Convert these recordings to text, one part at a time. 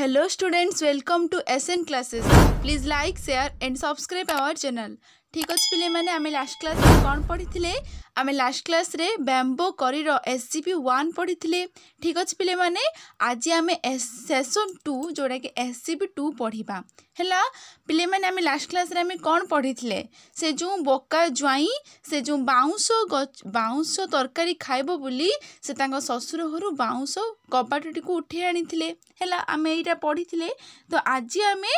Hello students welcome to S N classes please like share and subscribe our channel ଠିକ୍ ଅଛି ପିଲାମାନେ ଆମେ last କ୍ଲାସ୍ରେ କ'ଣ ପଢ଼ିଥିଲେ ଆମେ ଲାଷ୍ଟ କ୍ଲାସ୍ରେ ବ୍ୟାମ୍ବୋ କରିର ଏସ୍ ଜି ପି ୱାନ୍ ପଢ଼ିଥିଲେ ଠିକ୍ ଅଛି ପିଲାମାନେ ଆଜି ଆମେ ସେସନ୍ ଟୁ ଯେଉଁଟାକି ଏସ୍ ଜି ପି ଟୁ ପଢ଼ିବା ହେଲା ପିଲାମାନେ ଆମେ ଲାଷ୍ଟ କ୍ଲାସ୍ରେ ଆମେ କ'ଣ ପଢ଼ିଥିଲେ ସେ ଯେଉଁ ବୋକା ଜ୍ୱାଇଁ ସେ ଯେଉଁ ବାଉଁଶ ବାଉଁଶ ତରକାରୀ ଖାଇବ ବୋଲି ସେ ତାଙ୍କ ଶ୍ୱଶୁର ଘରୁ ବାଉଁଶ କବାଟଟିକୁ ଉଠେଇ ଆଣିଥିଲେ ହେଲା ଆମେ ଏଇଟା ପଢ଼ିଥିଲେ ତ ଆଜି ଆମେ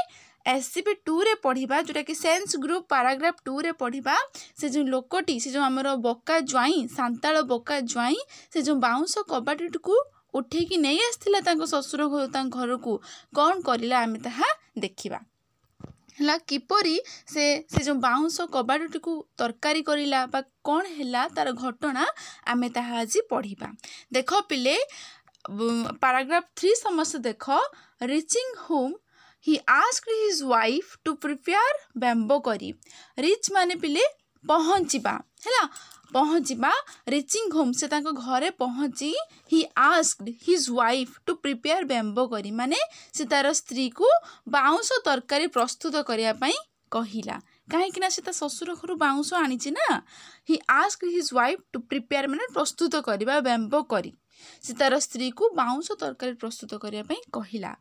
ଏସ୍ସିପି ଟୁରେ ପଢ଼ିବା ଯେଉଁଟାକି ସେନ୍ସ ଗ୍ରୁପ୍ ପାରାଗ୍ରାଫ୍ ଟୁରେ ପଢ଼ିବା ସେ ଯେଉଁ ଲୋକଟି ସେ ଯେଉଁ ଆମର ବକା ଜ୍ୱାଇଁ ସାନ୍ତାଳ ବକା ଜ୍ୱାଇଁ ସେ ଯେଉଁ ବାଉଁଶ କବାଟଟିକୁ ଉଠେଇକି ନେଇ ଆସିଥିଲା ତାଙ୍କ ଶ୍ୱଶୁର ଘର ତାଙ୍କ ଘରକୁ କ'ଣ କରିଲା ଆମେ ତାହା ଦେଖିବା ହେଲା କିପରି ସେ ସେ ଯେଉଁ ବାଉଁଶ କବାଟଟିକୁ ତରକାରୀ କରିଲା ବା କ'ଣ ହେଲା ତା'ର ଘଟଣା ଆମେ ତାହା ଆଜି ପଢ଼ିବା ଦେଖ ପିଲେ ପାରାଗ୍ରାଫ୍ ଥ୍ରୀ ସମସ୍ତେ ଦେଖ reaching home he asked his wife to prepare bamboo curry reach माने पिले पहुँचवा है ପହଞ୍ଚିବା ରିଚିଂ ହୋମ୍ ସେ ତାଙ୍କ ଘରେ ପହଞ୍ଚି he asked his wife to prepare bamboo curry ମାନେ ସେ ତା'ର ସ୍ତ୍ରୀକୁ ବାଉଁଶ ତରକାରୀ ପ୍ରସ୍ତୁତ କରିବା ପାଇଁ କହିଲା କାହିଁକିନା ସେ ତା ଶ୍ୱଶୁର ଘରୁ ବାଉଁଶ ଆଣିଛି ନା he asked his wife to prepare ମାନେ ପ୍ରସ୍ତୁତ କରିବା ବ୍ୟମ୍ବ କରି ସେ ତା'ର ସ୍ତ୍ରୀକୁ ବାଉଁଶ ତରକାରୀ ପ୍ରସ୍ତୁତ କରିବା ପାଇଁ କହିଲା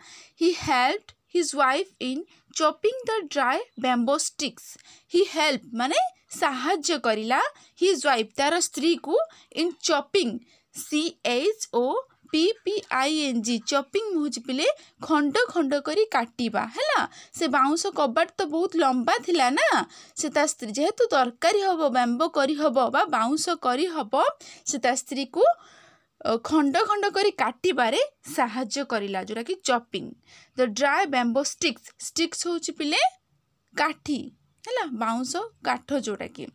he help his wife in chopping the dry bamboo sticks he help মানে সাহায্য করিলা his wife তার স্ত্রীକୁ in chopping c h o P P I N G chopping ହେଉଛି ପିଲେ ଖଣ୍ଡ ଖଣ୍ଡ କରି କାଟିବା ହେଲା ସେ ବାଉଁଶ କବାଟ ତ ବହୁତ ଲମ୍ବା ଥିଲା ନା ସେ ତା ସ୍ତ୍ରୀ ଯେହେତୁ ତରକାରୀ ହେବ ବ୍ୟାମ୍ବ କରିହେବ ବା ବାଉଁଶ କରିହେବ ସେ ତା ସ୍ତ୍ରୀକୁ ଖଣ୍ଡ ଖଣ୍ଡ କରି କାଟିବାରେ ସାହାଯ୍ୟ କରିଲା ଯେଉଁଟାକି chopping the dry bamboo sticks sticks ହେଉଛି ପିଲେ କାଠି ହେଲା ବାଉଁଶ କାଠ ଯେଉଁଟାକି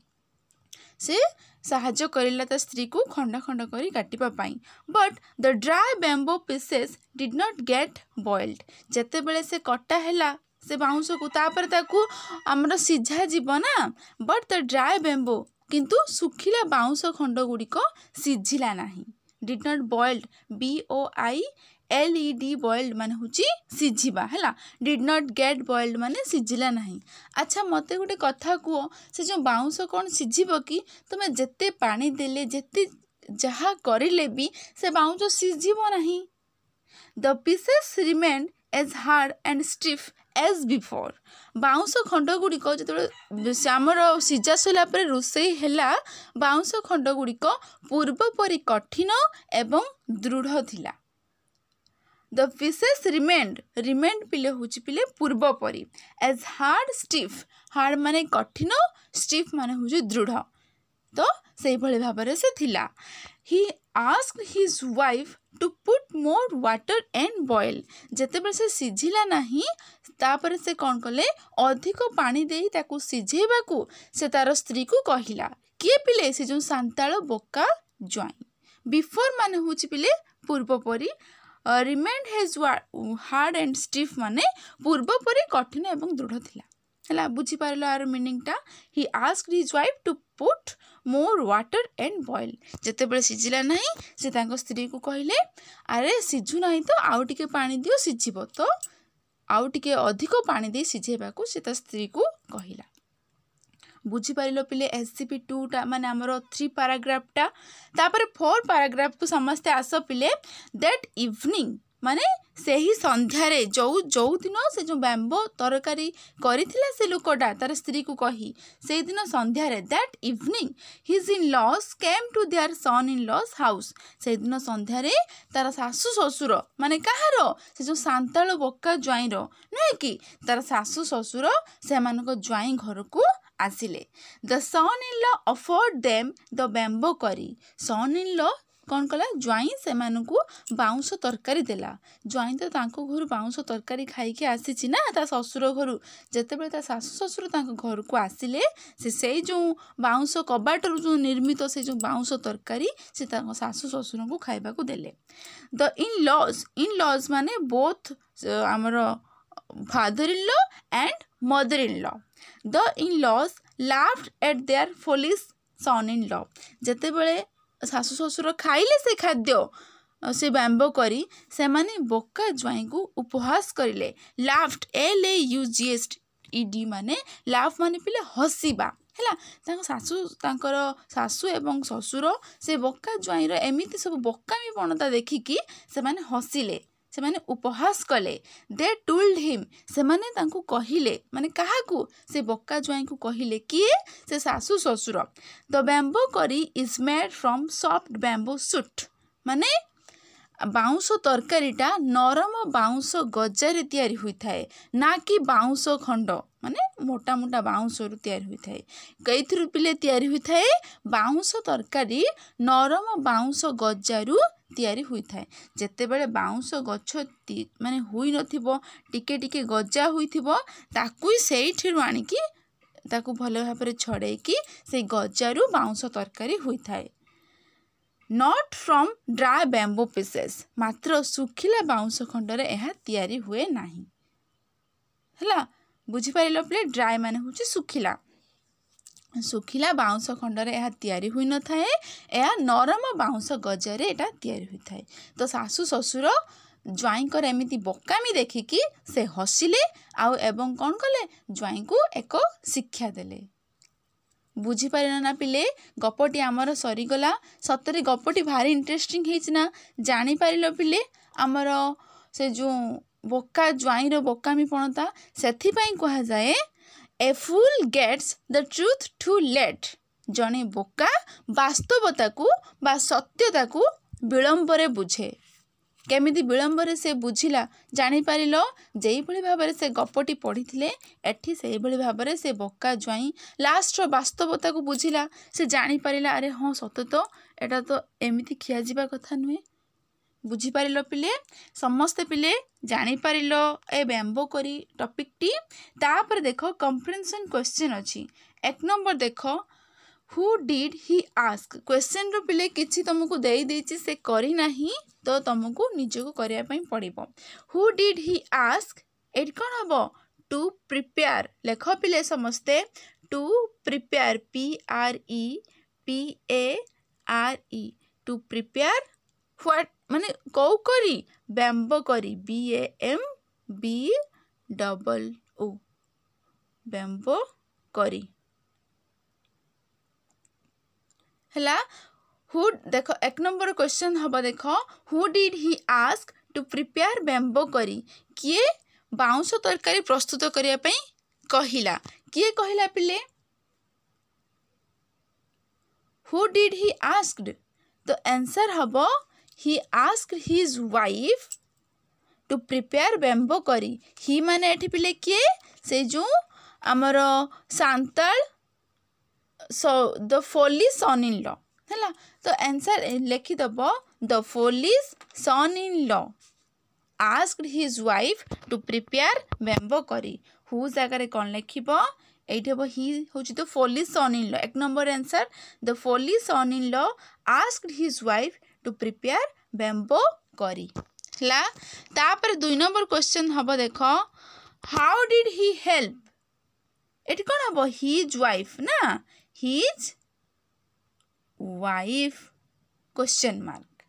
ସେ ସାହାଯ୍ୟ କରିଲା ତା ସ୍ତ୍ରୀକୁ ଖଣ୍ଡ ଖଣ୍ଡ କରି କାଟିବା ପାଇଁ but the dry bamboo pieces did not get boiled ଯେତେବେଳେ ସେ କଟା ହେଲା ସେ ବାଉଁଶକୁ ତାପରେ ତାକୁ ଆମର ସିଝାଯିବ ନା ବଟ୍ ଦ ଡ୍ରାଏ ବ୍ୟାମ୍ବୋ କିନ୍ତୁ ଶୁଖିଲା ବାଉଁଶ ଖଣ୍ଡ ଗୁଡ଼ିକ ସିଝିଲା ନାହିଁ did not boiled B O I L E D boiled মানে হচ্ছে সিঝিবা হেলা ডিড নট গেট বয়েল্ড মানে সিঝিলা না আচ্ছা মতো গোটে কথা কুহ সে যে বাউঁশ কোণ সিঝিব কি তুমি যেতে পানি দেলে যেতে ଯାହା କରିଲେ ବି ସେ ବାଉଁଶ ସିଝିବ ନାହିଁ the pieces remain as hard and stiff as before ବାଉଁଶ ଖଣ୍ଡ ଗୁଡ଼ିକ ଯେତେବେଳେ ଆମର ସିଝା ସରିଲା ପରେ ରୋଷେଇ ହେଲା ବାଉଁଶ ଖଣ୍ଡ ଖଣ୍ଡଗୁଡ଼ିକ ପୂର୍ବପରି କଠିନ ଏବଂ ଦୃଢ଼ ଥିଲା ଦ ପିସେସ୍ ରିମେଣ୍ଡ ରିମେଣ୍ଡ ପିଲେ ହେଉଛି ପିଲେ ପୂର୍ବପରି ଏଜ୍ ହାର୍ଡ଼ ଷ୍ଟିଫ୍ ହାର୍ଡ଼ ମାନେ କଠିନ ଷ୍ଟିଫ୍ ମାନେ ହେଉଛି ଦୃଢ଼ ତ ସେଇଭଳି ଭାବରେ ସେ ଥିଲା ହି asked his wife to put more water and boil ଯେତେବେଳେ ସେ ସିଝିଲା ନାହିଁ ତାପରେ ସେ କ'ଣ କଲେ ଅଧିକ ପାଣି ଦେଇ ତାକୁ ସିଝେଇବାକୁ ସେ ତାର ସ୍ତ୍ରୀକୁ କହିଲା କିଏ ପିଲେ ସେ ଯେଉଁ ସାନ୍ତାଳ ବୋକା ଜ୍ୱାଇଁ ବିଫୋର୍ ମାନେ ହେଉଛି ପିଲେ ପୂର୍ବପରି remained as hard and stiff ମାନେ ପୂର୍ବପରି କଠିନ ଏବଂ ଦୃଢ଼ ଥିଲା ହେଲା ବୁଝିପାରିଲ ଆର ମିନିଂଟା he ask his wife to put more water and boil ଯେତେବେଳେ ସିଝିଲା ନାହିଁ ସେ ତାଙ୍କ ସ୍ତ୍ରୀକୁ କହିଲେ ଆରେ ସିଝୁ ନାହିଁ ତ ଆଉ ଟିକେ ପାଣି ଦିଅ ସିଝିବ ତ ଆଉ ଟିକେ ଅଧିକ ପାଣି ଦେଇ ସିଝେଇବାକୁ ସେ ତା ସ୍ତ୍ରୀକୁ କହିଲା ବୁଝିପାରିଲ ପିଲେ ଏସ୍ ସି ପି ଟୁଟା ମାନେ ଆମର ଥ୍ରୀ ପାରାଗ୍ରାଫ୍ଟା ତାପରେ ଫୋର୍ ପାରାଗ୍ରାଫ୍କୁ ସମସ୍ତେ ଆସ ପିଲେ ଦେଟ୍ ଇଭିନିଂ ମାନେ ସେହି ସନ୍ଧ୍ୟାରେ ଯେଉଁ ଯେଉଁଦିନ ସେ ଯେଉଁ ବ୍ୟାମ୍ବ ତରକାରୀ କରିଥିଲା ସେ ଲୋକଟା ତାର ସ୍ତ୍ରୀକୁ କହି ସେଇଦିନ ସନ୍ଧ୍ୟାରେ that evening his in laws came to their son in law's house ସେଇଦିନ ସନ୍ଧ୍ୟାରେ ତାର ଶାଶୁ ଶ୍ୱଶୁର ମାନେ କାହାର ସେ ଯେଉଁ ସାନ୍ତାଳ ବକା ଜ୍ୱାଇଁର ନୁହେଁ କି ତାର ଶାଶୁ ଶ୍ୱଶୁର ସେମାନଙ୍କ ଜ୍ୱାଇଁ ଘରକୁ ଆସିଲେ the son in law ଅଫର୍ଡ଼ them ଦ ବ୍ୟାମ୍ବ କରି ସନ୍ ଇନ୍ ଲ କ'ଣ କଲା ଜ୍ୱାଇଁ ସେମାନଙ୍କୁ ବାଉଁଶ ତରକାରୀ ଦେଲା ଜ୍ୱାଇଁ ତ ତାଙ୍କ ଘରୁ ବାଉଁଶ ତରକାରୀ ଖାଇକି ଆସିଛି ନା ତା ଶ୍ୱଶୁର ଘରୁ ଯେତେବେଳେ ତା ଶାଶୁ ଶ୍ୱଶୁର ତାଙ୍କ ଘରକୁ ଆସିଲେ ସେ ସେଇ ଯେଉଁ ବାଉଁଶ କବାଟରୁ ଯେଉଁ ନିର୍ମିତ ସେ ଯେଉଁ ବାଉଁଶ ତରକାରୀ ସେ ତାଙ୍କ ଶାଶୁ ଶ୍ୱଶୁରଙ୍କୁ ଖାଇବାକୁ ଦେଲେ the in laws in laws ମାନେ ବୋଥ୍ ଆମର father in law and mother in law the in laws laughed at their foolish son in law ଯେତେବେଳେ ଶାଶୁ ଶ୍ୱଶୁର ଖାଇଲେ ସେ ଖାଦ୍ୟ ସେ ବାମ୍ବ କରି ସେମାନେ ବକା ଜ୍ୱାଇଁଙ୍କୁ ଉପହାସ କରିଲେ laughed L A U G H E D ମାନେ ଲାଫ୍ ମାନେ ପିଲେ ହସିବା ହେଲା ତାଙ୍କ ଶାଶୁ ତାଙ୍କର ଶାଶୁ ଏବଂ ଶ୍ୱଶୁର ସେ ବକା ଜ୍ୱାଇଁର ଏମିତି ସବୁ ବକାମିପଣତା ଦେଖିକି ସେମାନେ ହସିଲେ ସେମାନେ ଉପହାସ କଲେ ଦେ ଟୁଲ୍ଡ ହିମ୍ ସେମାନେ ତାଙ୍କୁ କହିଲେ ମାନେ କାହାକୁ ସେ ବକା ଜ୍ୱାଇଁକୁ କହିଲେ କିଏ ସେ ଶାଶୁ ଶ୍ୱଶୁର the bamboo curry is made from soft bamboo shoot ମାନେ ବାଉଁଶ ତରକାରୀଟା ନରମ ବାଉଁଶ ଗଜାରେ ତିଆରି ହୋଇଥାଏ ନା କି ବାଉଁଶ ଖଣ୍ଡ ମାନେ ମୋଟା ମୋଟା ବାଉଁଶରୁ ତିଆରି ହୋଇଥାଏ କେଉଁଥିରୁ ପିଲେ ତିଆରି ହୋଇଥାଏ ବାଉଁଶ ତରକାରୀ ନରମ ବାଉଁଶ ଗଜାରୁ ତିଆରି ହୋଇଥାଏ ଯେତେବେଳେ ବାଉଁଶ ଗଛ ମାନେ ହୋଇନଥିବ ଟିକେ ଟିକେ ଗଜା ହୋଇଥିବ ତାକୁ ସେଇଠିରୁ ଆଣିକି ତାକୁ ଭଲ ଭାବରେ ଛଡ଼େଇକି ସେଇ ଗଜାରୁ ବାଉଁଶ ତରକାରୀ ହୋଇଥାଏ not from dry bamboo pieces ମାତ୍ର ଶୁଖିଲା ବାଉଁଶ ଖଣ୍ଡରେ ଏହା ତିଆରି ହୁଏ ନାହିଁ ହେଲା ବୁଝିପାରିଲ ପିଲେ ଡ୍ରାଏ ମାନେ ହେଉଛି ଶୁଖିଲା ଶୁଖିଲା ବାଉଁଶ ଖଣ୍ଡରେ ଏହା ତିଆରି ହୋଇନଥାଏ ଏହା ନରମ ବାଉଁଶ ଗଜରେ ଏଇଟା ତିଆରି ହୋଇଥାଏ ତ ଶାଶୁ ଶ୍ୱଶୁର ଜ୍ୱାଇଁଙ୍କର ଏମିତି ବକାମି ଦେଖିକି ସେ ହସିଲେ ଆଉ ଏବଂ କ'ଣ କଲେ ଜ୍ୱାଇଁଙ୍କୁ ଏକ ଶିକ୍ଷା ଦେଲେ ବୁଝିପାରିଲା ନା ପିଲେ ଗପଟି ଆମର ସରିଗଲା ସତରେ ଗପଟି ଭାରି ଇଣ୍ଟରେଷ୍ଟିଂ ହେଇଛି ନା ଜାଣିପାରିଲ ପିଲେ ଆମର ସେ ଯେଉଁ ବୋକା ଜ୍ୱାଇଁର ବୋକାମିପଣତା ସେଥିପାଇଁ କୁହାଯାଏ a fool gets the truth too late ଜଣେ ବୋକା ବାସ୍ତବତାକୁ ବା ସତ୍ୟତାକୁ ବିଳମ୍ବରେ ବୁଝେ କେମିତି ବିଳମ୍ବରେ ସେ ବୁଝିଲା ଜାଣିପାରିଲ ଯେଇଭଳି ଭାବରେ ସେ ଗପଟି ପଢ଼ିଥିଲେ ଏଠି ସେହିଭଳି ଭାବରେ ସେ ବକା ଜ୍ୱାଇଁ ଲାଷ୍ଟର ବାସ୍ତବତାକୁ ବୁଝିଲା ସେ ଜାଣିପାରିଲା ଆରେ ହଁ ସତ ତ ଏଇଟା ତ ଏମିତି ଖିଆଯିବା କଥା ନୁହେଁ ବୁଝିପାରିଲ ପିଲେ ସମସ୍ତେ ପିଲେ ଜାଣିପାରିଲ ଏ ବ୍ୟାମ୍ବୋ କରି ଟପିକ୍ଟି ତାପରେ ଦେଖ କମ୍ପ୍ରେନ୍ସନ୍ କ୍ୱେଶ୍ଚିନ୍ ଅଛି ଏକ ନମ୍ବର ଦେଖ who did he ask question relay कि तुमको देदेजी से करना तो तुमको निजक करने पड़ हु डीड हि आस्क ये कौन हम टू प्रिपेयर लेख पिले समस्ते to prepare P R E P A R E to prepare what मानने कौ curry bamboo curry B M B double O bamboo curry ହେଲା হু দেখ এক নম্বর কোশ্চেন হব দেখ who did he ask to prepare bamboo curry কিয়ে বাউঁশ তরকারি প্রস্তুত করা কহিলা কিয়ে কহিলা পিলে হু ডিড হি আস্কড তো আনসার হব he ask his wife to prepare bamboo curry হি মানে এটি পিলে কিয়ে সেই যে আমার সাঁতাল so the fool is son in law ହେଲା ତ answer ଲେଖିଦେବ the fool is son in law ask his wife to prepare bamboo curry ହୁ ଜାଗାରେ କ'ଣ ଲେଖିବ ଏଇଠି ହେବ ହି ହେଉଛି ଦ fool is son in law ଏକ number answer the fool is son in law ask his wife to prepare bamboo curry ହେଲା ତାପରେ ଦୁଇ ନମ୍ବର କ୍ୱେଶ୍ଚନ୍ ହେବ ଦେଖ ହାଉ ଡିଡ଼୍ ହି ହେଲ୍ପ ଏଠି କ'ଣ ହେବ ହିଜ୍ ୱାଇଫ୍ ନା his wife question mark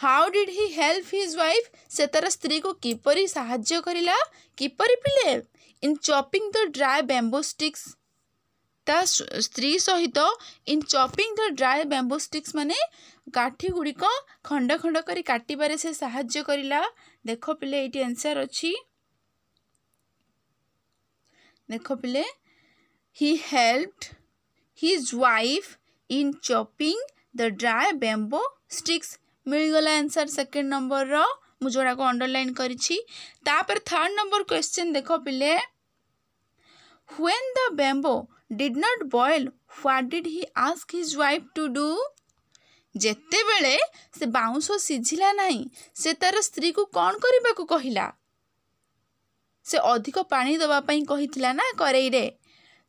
how did he help his wife से तार स्त्री को किपर साहाଯ୍य करा किपरि in chopping the dry bamboo sticks स्त्री सहित in chopping the dry bamboo sticks मान काठी गुड़िक खंड खंड कर करा देख पिले ये आंसर अच्छी देख पिले he helped his wife in chopping the dry bamboo sticks मिलगला आंसर सेकेंड नंबर रो मुझे जोड़ा को अंडरलाइन करी थर्ड नंबर क्वेश्चन देख पिले when the bamboo did not boil what did he ask his wife to do ଯେତେବେଳେ ସେ ବାଉଁଶ ସିଝିଲା ନାହିଁ ସେ ତାର ସ୍ତ୍ରୀକୁ କ'ଣ କରିବାକୁ କହିଲା ସେ ଅଧିକ ପାଣି ଦେବା ପାଇଁ କହିଥିଲା ନା କରେଇରେ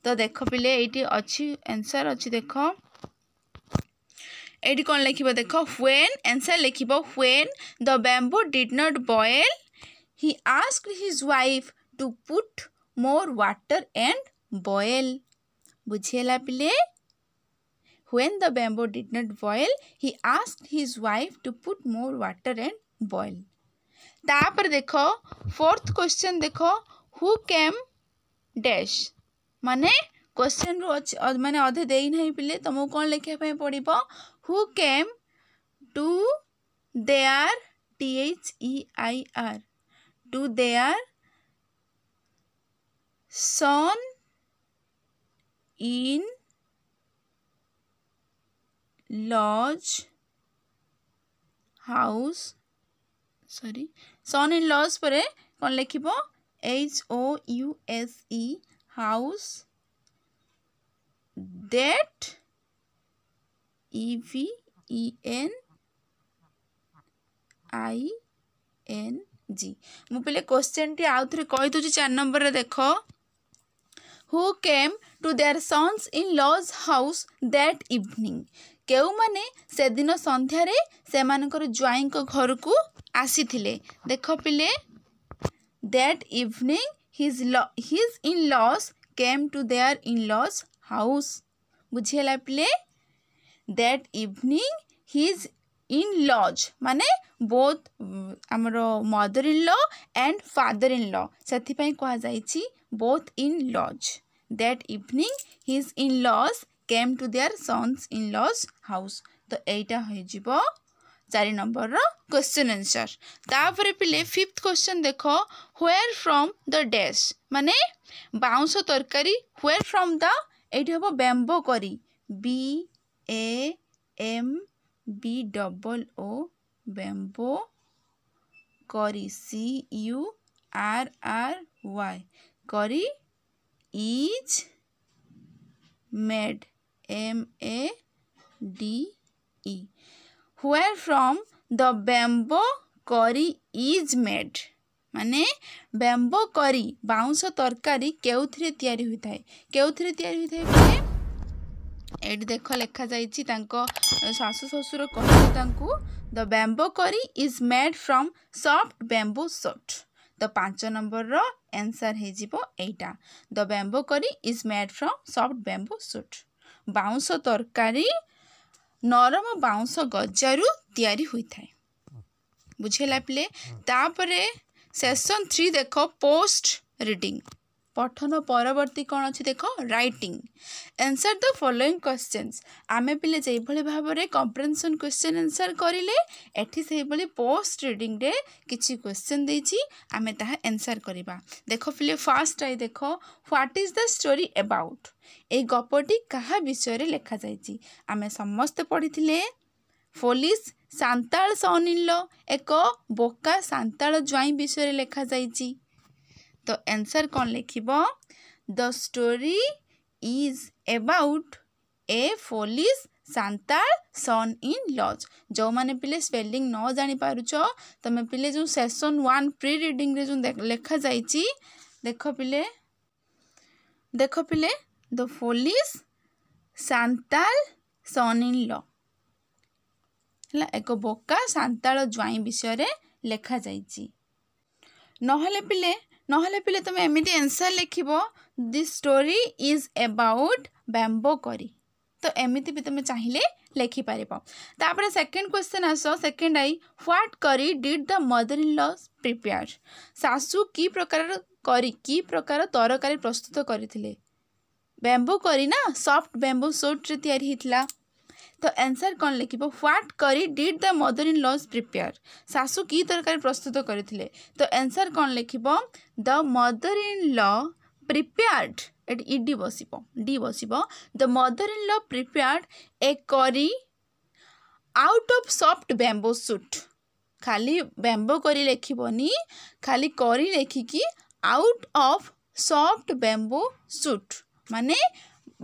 ତ ଦେଖ ପିଲେ ଏଇଠି ଅଛି ଆନ୍ସର୍ ଅଛି ଦେଖ ଏଇଠି କ'ଣ ଲେଖିବ ଦେଖ ହ୍ୱେନ୍ ଆନ୍ସର୍ ଲେଖିବ when the bamboo did not boil he ask his wife to put more water and boil ବୁଝିହେଲା ପିଲେ When the bamboo did not boil, he asked his wife to put more water and boil. তারপর দেখো fourth question দেখো হু came dash मान question रु मैंने अधे देना पे तुमको कौन लिखापी पड़ो who came to their T H E I R to their son in laws house सरी सन इन लज पर कौन लिख H O U S E house that E V E N I N G ମୁଁ ପିଲେ question ଟି ଆଉ ଥରେ କହିଦେଉଛି ଚାରି ନମ୍ବରରେ ଦେଖ who came to their sons in laws house that evening କେଉଁମାନେ ସେଦିନ ସନ୍ଧ୍ୟାରେ ସେମାନଙ୍କର ଜ୍ୱାଇଁଙ୍କ ଘରକୁ ଆସିଥିଲେ ଦେଖ ପିଲେ that evening his, lo his in-laws came to their in-laws house. বুঝিয়েলা পিলে that evening his in laws মানে বোথ আমার mother in law and father in law Shepai কুহযাইছি both in laws that evening his in laws came to their sons in laws house তো এইটা হয়ে যাব ଚାରି ନମ୍ବରର କ୍ୱେଶ୍ଚନ୍ ଆନ୍ସର୍ ତାପରେ ପିଲେ ଫିଫ୍ଥ କ୍ୱେଶ୍ଚନ୍ ଦେଖ ହ୍ୱେର୍ ଫ୍ରମ୍ ଦ ଡ୍ୟାସ୍ ମାନେ ବାଉଁଶ ତରକାରୀ ହ୍ୱେର୍ ଫ୍ରମ୍ ଦ ଏଇଠି ହେବ bamboo curry B A M B double O bamboo curry C U R R Y curry is made M A D E where from the bamboo curry is made মানে bamboo curry ବାଉଁଶ ତରକାରୀ କେଉଁଥିରେ ତିଆରି ହୋଇଥାଏ କେଉଁଥିରେ ତିଆରି ହୋଇଥାଏ କହିଲେ ଏଇଠି ଦେଖ ଲେଖାଯାଇଛି ତାଙ୍କ ଶାଶୁ ଶ୍ୱଶୁର କହିଲେ ତାଙ୍କୁ the bamboo curry is made from soft bamboo shoot ତ ପାଞ୍ଚ ନମ୍ବରର ଆନ୍ସର୍ ହେଇଯିବ ଏଇଟା the bamboo curry is made from soft bamboo shoot ବାଉଁଶ ତରକାରୀ ନରମ ବାଉଁଶ ଗଜାରୁ ତିଆରି ହୋଇଥାଏ ବୁଝିହେଲା ପିଲେ ତାପରେ ସେସନ୍ ଥ୍ରୀ ଦେଖ ପୋଷ୍ଟ ରିଡ଼ିଂ ପଠନ ପରବର୍ତ୍ତୀ କ'ଣ ଅଛି ଦେଖ writing answer the following questions ଆମେ ପିଲେ ଯେଭଳି ଭାବରେ କମ୍ପ୍ରେନ୍ସନ୍ କ୍ୱେଶ୍ଚନ୍ ଆନ୍ସର୍ କରିଲେ ଏଠି ସେହିଭଳି ପୋଷ୍ଟ ରିଡ଼ିଂରେ କିଛି କ୍ୱେଶ୍ଚନ୍ ଦେଇଛି ଆମେ ତାହା ଆନ୍ସର୍ କରିବା ଦେଖ ପିଲେ ଫାର୍ଷ୍ଟ ଆଇ ଦେଖ what is the story about এই গপটি কাহা বিষয়ে লেখাযাইছি ଆମେ ସମସ୍ତେ ପଢ଼ିଥିଲେ ପୋଲିସ ସାନ୍ତାଳ ସନିଲ ଏକ ବୋକା ସାନ୍ତାଳ ଜ୍ୱାଇଁ ବିଷୟରେ ଲେଖାଯାଇଛି ତ ଆନ୍ସର୍ କ'ଣ ଲେଖିବ the story is about a foolish Santal son in laws ଯେଉଁମାନେ ପିଲେ ସ୍ପେଲିଂ ନ ଜାଣିପାରୁଛ ତୁମେ ପିଲେ ଯେଉଁ ସେସନ୍ ୱାନ୍ ପ୍ରି ରିଡ଼ିଂରେ ଯେଉଁ ଲେଖାଯାଇଛି ଦେଖ ପିଲେ ଦେଖ ପିଲେ the foolish Santal son in law ହେଲା ଏକ ବୋକା ସାନ୍ତାଳ ଜ୍ୱାଇଁ ବିଷୟରେ ଲେଖାଯାଇଛି ନହେଲେ ପିଲେ ନହେଲେ ପିଲେ ତୁମେ ଏମିତି ଏନ୍ସର୍ ଲେଖିବ the story is about bamboo curry ତ ଏମିତି ବି ତୁମେ ଚାହିଁଲେ ଲେଖିପାରିବ ତାପରେ ସେକେଣ୍ଡ କ୍ୱେଶ୍ଚନ୍ ଆସ second I what curry did the mother in law prepare ଶାଶୁ କି ପ୍ରକାରର କରି କି ପ୍ରକାର ତରକାରୀ ପ୍ରସ୍ତୁତ କରିଥିଲେ ବ୍ୟାମ୍ବୋ କରି ନା ସଫ୍ଟ ବ୍ୟାମ୍ବୋ ସୁଟ୍ରେ ତିଆରି ହେଇଥିଲା ତ ଆନ୍ସର୍ କ'ଣ ଲେଖିବ what curry did the mother in law prepare ଶାଶୁ କି ତରକାରୀ ପ୍ରସ୍ତୁତ କରିଥିଲେ ତ ଆନ୍ସର୍ କ'ଣ ଲେଖିବ ଦ ମଦର ଇନ୍ ଲ ପ୍ରିପେୟାର୍ଡ଼ ଏଠି ଇ ଡି ବସିବ ଡି ବସିବ ଦ mother in law prepared a curry out of soft bamboo shoot ଖାଲି ବ୍ୟାମ୍ବୋ କରି ଲେଖିବନି ଖାଲି କରି ଲେଖିକି out of soft bamboo shoot ମାନେ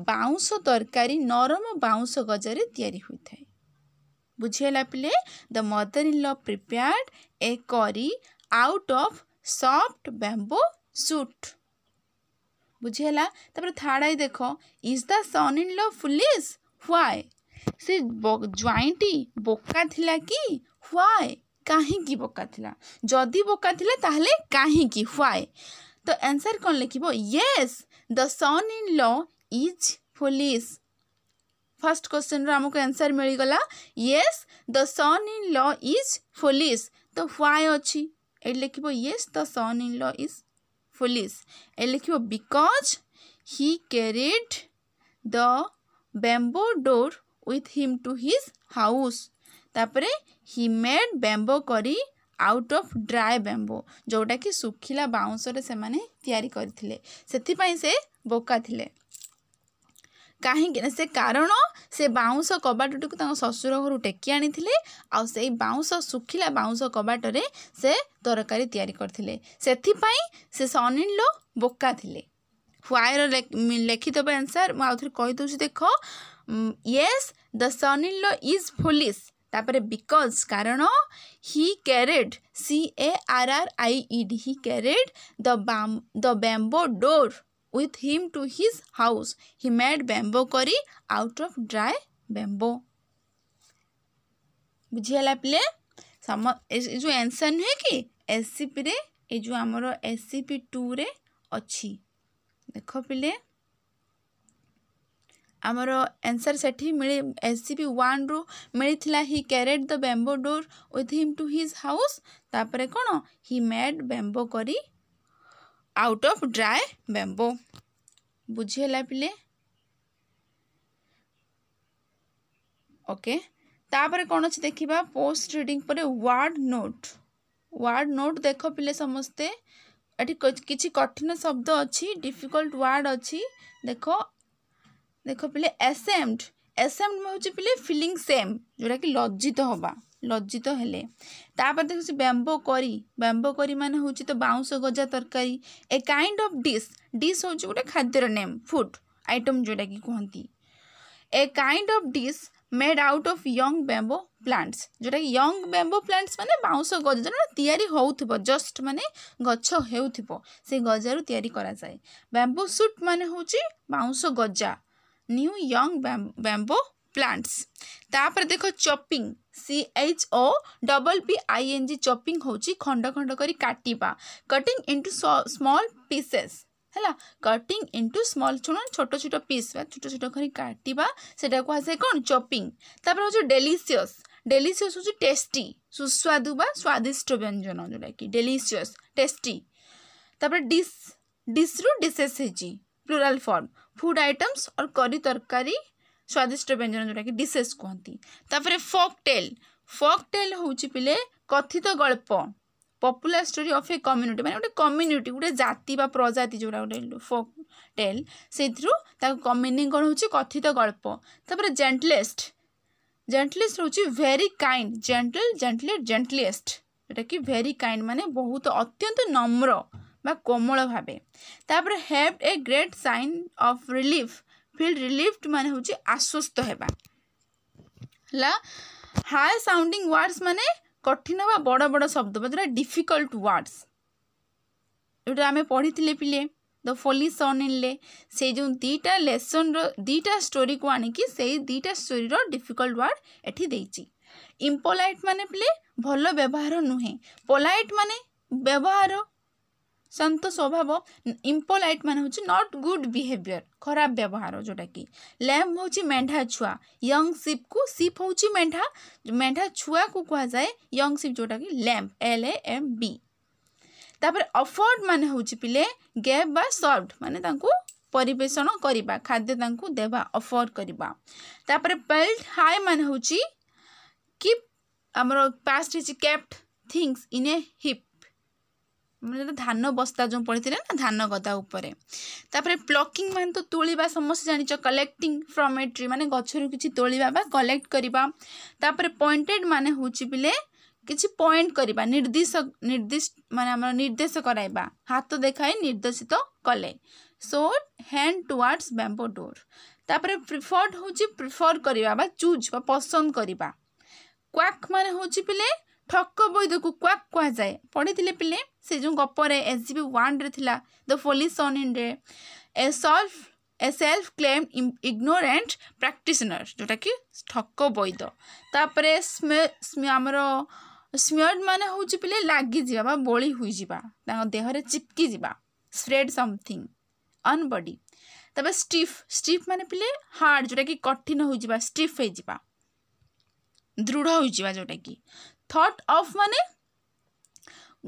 ବାଉଁଶ ତରକାରୀ ନରମ ବାଉଁଶ ଗଜାରେ ତିଆରି ହୋଇଥାଏ ବୁଝିହେଲା ପିଲେ ଦ mother in law prepared a curry out of soft bamboo shoot ବୁଝିହେଲା ତାପରେ ଥାର୍ଡ଼ ଆଇ ଦେଖ is the son in law foolish why ସେ ଜ୍ୱାଇଁଟି ବୋକା ଥିଲା କି ହ୍ୱାଏ କାହିଁକି ବୋକା ଥିଲା ଯଦି ବୋକା ଥିଲା ତାହେଲେ କାହିଁକି ହ୍ୱାଏ ତ ଆନ୍ସର୍ କ'ଣ ଲେଖିବ yes the son in law is foolish first କ୍ୱେଶ୍ଚନ୍ର ଆମକୁ ଆନ୍ସର୍ ମିଳିଗଲା yes the son in law is foolish ତ ହ୍ୱାଏ ଅଛି ଏଠି ଲେଖିବ yes the son in law is foolish ଏଠି ଲେଖିବ because he carried the bamboo door with him to his house ତାପରେ he made bamboo curry out of dry bamboo ଯେଉଁଟାକି ଶୁଖିଲା ବାଉଁଶରେ ସେମାନେ ତିଆରି କରିଥିଲେ ସେଥିପାଇଁ ସେ ବୋକା ଥିଲେ କାହିଁକି ନା ସେ କାରଣ ସେ ବାଉଁଶ କବାଟଟିକୁ ତାଙ୍କ ଶ୍ୱଶୁର ଘରୁ ଟେକି ଆଣିଥିଲେ ଆଉ ସେଇ ବାଉଁଶ ଶୁଖିଲା ବାଉଁଶ କବାଟରେ ସେ ତରକାରୀ ତିଆରି କରିଥିଲେ ସେଥିପାଇଁ ସେ ସନିଲ ବୋକା ଥିଲେ ହ୍ୱାଇର ଲେଖିତ ଆନ୍ସର୍ ମୁଁ ଆଉଥରେ କହିଦେଉଛି ଦେଖ ୟେସ୍ ଦ ସନିଲ ଇଜ୍ ଫୁଲିସ୍ ତାପରେ ବିକଜ୍ କାରଣ he carried C A R R I E D he carried the the bamboo door with him to his house he made bamboo curry out of dry bamboo ବୁଝିହେଲା ପିଲେ ସମ ଏ ଯେଉଁ answer ନୁହେଁ କି ଏସ୍ସିପିରେ ଏ ଯେଉଁ ଆମର ଏସ୍ସିପି ଟୁରେ ଅଛି ଦେଖ ପିଲେ आमर एनसर से एससीपी वन रु मिलता he carried the bamboo door with him to his house तापर कौन he made bamboo curry out of dry bamboo बुझे पे ओके तापर कौन अच्छे देखा पोस्ट रिडिंग परे वार्ड नोट वार्ड नोट देख पे समस्ते ये किसी कठिन शब्द अच्छी डिफिकल्ट वार्ड अच्छी देखो ଦେଖ ପିଲେ ଆସେମ୍ଡ ଆସେମ୍ଡ ହେଉଛି ପିଲେ ଫିଲିଂ ସେମ୍ ଯେଉଁଟାକି ଲଜ୍ଜିତ ହେବା ଲଜ୍ଜିତ ହେଲେ ତାପରେ ଦେଖୁଛି ବ୍ୟାମ୍ବୋ କରି ବ୍ୟାମ୍ବୋ କରି ମାନେ ହେଉଛି ତ ବାଉଁଶ ଗଜା ତରକାରୀ a kind of dish dish ହେଉଛି ଗୋଟେ ଖାଦ୍ୟର ନେମ୍ ଫୁଡ୍ ଆଇଟମ୍ ଯେଉଁଟାକି କୁହନ୍ତି a kind of dish made out of young bamboo plants ଯେଉଁଟାକି ୟଙ୍ଗ ବ୍ୟାମ୍ବୋ ପ୍ଲାଣ୍ଟସ୍ ମାନେ ବାଉଁଶ ଗଜା ଯେଉଁଟା ତିଆରି ହେଉଥିବ ଜଷ୍ଟ ମାନେ ଗଛ ହେଉଥିବ ସେ ଗଜାରୁ ତିଆରି କରାଯାଏ ବ୍ୟାମ୍ବୋ ସୁଟ୍ ମାନେ ହେଉଛି ବାଉଁଶ ଗଜା न्यू यंग बैम्बो प्लांट्स तापर देख chopping C H O double P I N G chopping हूँ खंड खंड कर काटा कटिंग इंटू स्मल पीसेस है कटिंग इंटु स्म शुण छोट छोट पीस छोट छोट कर काटा कौन चपिंग तापर हूँ डेलीसीयस डेलीसीयस हूँ टेस्टी सुस्वादु बा स्वादिष्ट व्यंजन जोटा कि डेलीसीयस टेस्टी तापर dish डिश्रु dishes plural form food items और करी तरकारी स्वादिष्ट व्यंजन ଯେଉଁଟାକି ଡିସେସ୍ କୁହନ୍ତି ତାପରେ ଫକ୍ ଟେଲ୍ ଫକ୍ ଟେଲ୍ ହେଉଛି ପିଲେ କଥିତ ଗଳ୍ପ popular story of a community ମାନେ ଗୋଟେ କମ୍ୟୁନିଟି ଗୋଟେ ଜାତି ବା ପ୍ରଜାତି ଯେଉଁଟା ଗୋଟେ ଫୋକ୍ ଟେଲ୍ ସେଇଥିରୁ ତାକୁ ମିନିଂ କ'ଣ ହେଉଛି କଥିତ ଗଳ୍ପ ତାପରେ ଜେଣ୍ଟଲେଷ୍ଟ ଜେଣ୍ଟଲିଷ୍ଟ ହେଉଛି very kind gentle gentlest gentlest ଯେଉଁଟାକି ଭେରି କାଇଣ୍ଡ ମାନେ ବହୁତ ଅତ୍ୟନ୍ତ ନମ୍ର বা কোমলভাবে তাপরে heaved a great sigh of relief feel relieved ମାନେ ହେଉଛି ଆଶ୍ୱସ୍ତ ହେବା ହେଲା ହାଏ ସାଉଣ୍ଡିଂ ୱାର୍ଡ଼ସ୍ ମାନେ କଠିନ ବା ବଡ଼ ବଡ଼ ଶବ୍ଦ ବା ଯେଉଁଟା ଡିଫିକଲ୍ଟ ୱାର୍ଡ଼ସ୍ ଯେଉଁଟା ଆମେ ପଢ଼ିଥିଲେ ପିଲେ ଦ ଫୋଲି ସନ୍ ଇନ୍ଲେ ସେଇ ଯେଉଁ ଦୁଇଟା ଲେସନ୍ର ଦୁଇଟା ଷ୍ଟୋରିକୁ ଆଣିକି ସେଇ ଦୁଇଟା ଷ୍ଟୋରିର ଡିଫିକଲ୍ଟ ୱାର୍ଡ଼ ଏଠି ଦେଇଛି ଇମ୍ପୋଲାଇଟ୍ ମାନେ ପିଲେ ଭଲ ବ୍ୟବହାର ନୁହେଁ ପୋଲାଇଟ୍ ମାନେ ବ୍ୟବହାର शांत स्वभाव इम्पोलैट मान हूँ नट गुड बिहेवियर खराब व्यवहार जोटा कि लैम्प हूँ मेढा छुआ यंग सीप को सीप हूँ मेढा मेढा छुआ को कह जाए यंग सीप जोटा कि lamb L A M B तापर अफर्ड मान हूँ पिले गैप बा सर्वड मानते परेषण करवा खाद्य देवा अफर्ड करवापर पेल्ट हाई मान हूँ किप आमर पास्ट हो kept things in a heap ମାନେ ଧାନ ବସ୍ତା ଯେଉଁ ପଢ଼ିଥିଲେ ନା ଧାନ ଗଦା ଉପରେ ତାପରେ ପ୍ଲକିଂ ମାନେ ତ ତୋଳିବା ସମସ୍ତେ ଜାଣିଛ କଲେକ୍ଟିଂ ଫ୍ରମ୍ ଏ ଟ୍ରି ମାନେ ଗଛରୁ କିଛି ତୋଳିବା ବା କଲେକ୍ଟ କରିବା ତାପରେ ପଏଣ୍ଟେଡ଼ ମାନେ ହେଉଛି ପିଲେ କିଛି ପଏଣ୍ଟ କରିବା ନିର୍ଦ୍ଦିଷ୍ଟ ନିର୍ଦ୍ଦିଷ୍ଟ ମାନେ ଆମର ନିର୍ଦ୍ଦେଶ କରାଇବା ହାତ ଦେଖାଇ ନିର୍ଦ୍ଦେଶିତ କଲେ so hand towards bamboo door ତାପରେ ପ୍ରିଫର୍ଡ଼ ହେଉଛି ପ୍ରିଫର୍ କରିବା ବା ଚୁଜ୍ ବା ପସନ୍ଦ କରିବା କ୍ୱାକ୍ ମାନେ ହେଉଛି ପିଲେ ଠକ ବୈଦକୁ କ୍ୱାକ୍ କୁହାଯାଏ ପଢ଼ିଥିଲେ ପିଲେ ସେ ଯେଉଁ ଗପରେ ଏସ୍ ଜି ବି ୱାନ୍ରେ ଥିଲା the police on India a solve a self claimed ignorant practitioner ଯେଉଁଟାକି ଠକ ବୈଦ ତାପରେ ଆମର ସ୍ମିୟର୍ଡ଼ ମାନେ ହେଉଛି ପିଲେ ଲାଗିଯିବା ବା ବଳି ହୋଇଯିବା ତାଙ୍କ ଦେହରେ ଚିପକି ଯିବା ସ୍ପ୍ରେଡ୍ ସମଥିଙ୍ଗ ଅନ୍ ବଡ଼ି ତାପରେ ଷ୍ଟିଫ୍ ଷ୍ଟିଫ୍ ମାନେ ପିଲେ ହାର୍ଡ଼ ଯେଉଁଟାକି କଠିନ ହୋଇଯିବା ଷ୍ଟିଫ୍ ହୋଇଯିବା ଦୃଢ଼ ହୋଇଯିବା ଯେଉଁଟାକି ଥଟ୍ ଅଫ୍ ମାନେ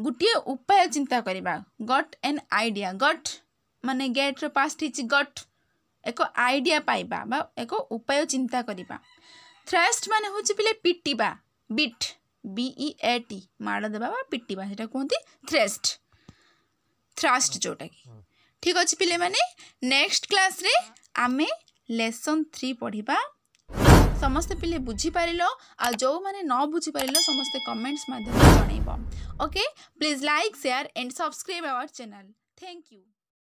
ଗୋଟିଏ ଉପାୟ ଚିନ୍ତା କରିବା ଗଟ୍ ଏନ୍ ଆଇଡ଼ିଆ ଗଟ୍ ମାନେ ଗେଟ୍ର ପାଷ୍ଟ ହେଇଛି ଗଟ୍ ଏକ ଆଇଡ଼ିଆ ପାଇବା ବା ଏକ ଉପାୟ ଚିନ୍ତା କରିବା ଥ୍ରାଷ୍ଟ ମାନେ ହେଉଛି ପିଲେ ପିଟିବା ବିଟ୍ ବିଇ ଏ ଟି ମାଡ଼ ଦେବା ବା ପିଟିବା ସେଇଟା କୁହନ୍ତି ଥ୍ରେଷ୍ଟ ଥ୍ରାଷ୍ଟ ଯେଉଁଟାକି ଠିକ୍ ଅଛି ପିଲେମାନେ ନେକ୍ସଟ କ୍ଲାସ୍ରେ ଆମେ ଲେସନ୍ ଥ୍ରୀ ପଢ଼ିବା समस्त पिले बुझिपार आ जो मैंने न बुझिपार समस्ते कमेंट्स मध्यम जनइब okay please like share and subscribe our channel thank you